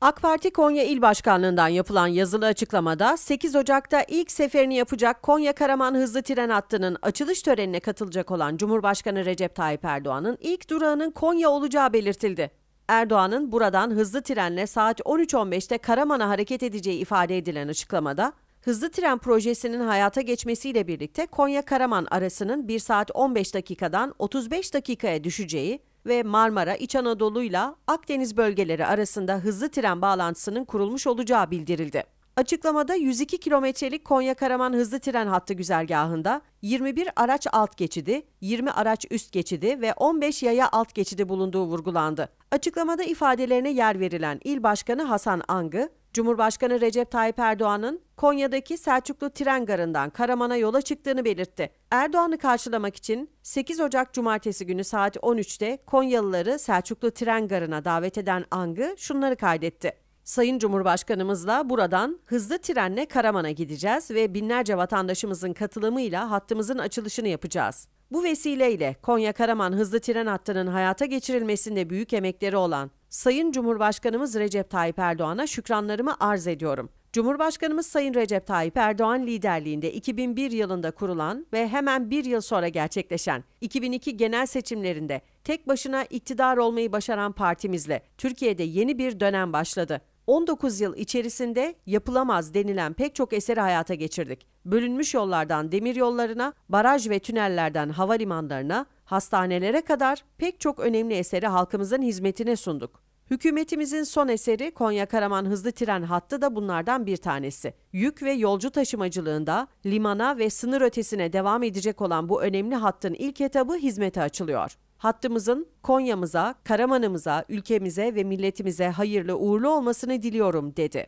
AK Parti Konya İl Başkanlığı'ndan yapılan yazılı açıklamada 8 Ocak'ta ilk seferini yapacak Konya Karaman hızlı tren hattının açılış törenine katılacak olan Cumhurbaşkanı Recep Tayyip Erdoğan'ın ilk durağının Konya olacağı belirtildi. Erdoğan'ın buradan hızlı trenle saat 13.15'te Karaman'a hareket edeceği ifade edilen açıklamada, hızlı tren projesinin hayata geçmesiyle birlikte Konya-Karaman arasının 1 saat 15 dakikadan 35 dakikaya düşeceği ve Marmara, İç Anadolu'yla Akdeniz bölgeleri arasında hızlı tren bağlantısının kurulmuş olacağı bildirildi. Açıklamada 102 kilometrelik Konya-Karaman hızlı tren hattı güzergahında 21 araç alt geçidi, 20 araç üst geçidi ve 15 yaya alt geçidi bulunduğu vurgulandı. Açıklamada ifadelerine yer verilen İl Başkanı Hasan Angı, Cumhurbaşkanı Recep Tayyip Erdoğan'ın Konya'daki Selçuklu Tren Garı'ndan Karaman'a yola çıktığını belirtti. Erdoğan'ı karşılamak için 8 Ocak Cumartesi günü saat 13'te Konyalıları Selçuklu Tren Garı'na davet eden Angı şunları kaydetti. Sayın Cumhurbaşkanımızla buradan hızlı trenle Karaman'a gideceğiz ve binlerce vatandaşımızın katılımıyla hattımızın açılışını yapacağız. Bu vesileyle Konya-Karaman hızlı tren hattının hayata geçirilmesinde büyük emekleri olan Sayın Cumhurbaşkanımız Recep Tayyip Erdoğan'a şükranlarımı arz ediyorum. Cumhurbaşkanımız Sayın Recep Tayyip Erdoğan liderliğinde 2001 yılında kurulan ve hemen bir yıl sonra gerçekleşen 2002 genel seçimlerinde tek başına iktidar olmayı başaran partimizle Türkiye'de yeni bir dönem başladı. 19 yıl içerisinde yapılamaz denilen pek çok eseri hayata geçirdik. Bölünmüş yollardan demir yollarına, baraj ve tünellerden havalimanlarına, hastanelere kadar pek çok önemli eseri halkımızın hizmetine sunduk. Hükümetimizin son eseri Konya-Karaman hızlı tren hattı da bunlardan bir tanesi. Yük ve yolcu taşımacılığında limana ve sınır ötesine devam edecek olan bu önemli hattın ilk etabı hizmete açılıyor. Hattımızın Konya'mıza, Karaman'ımıza, ülkemize ve milletimize hayırlı uğurlu olmasını diliyorum dedi.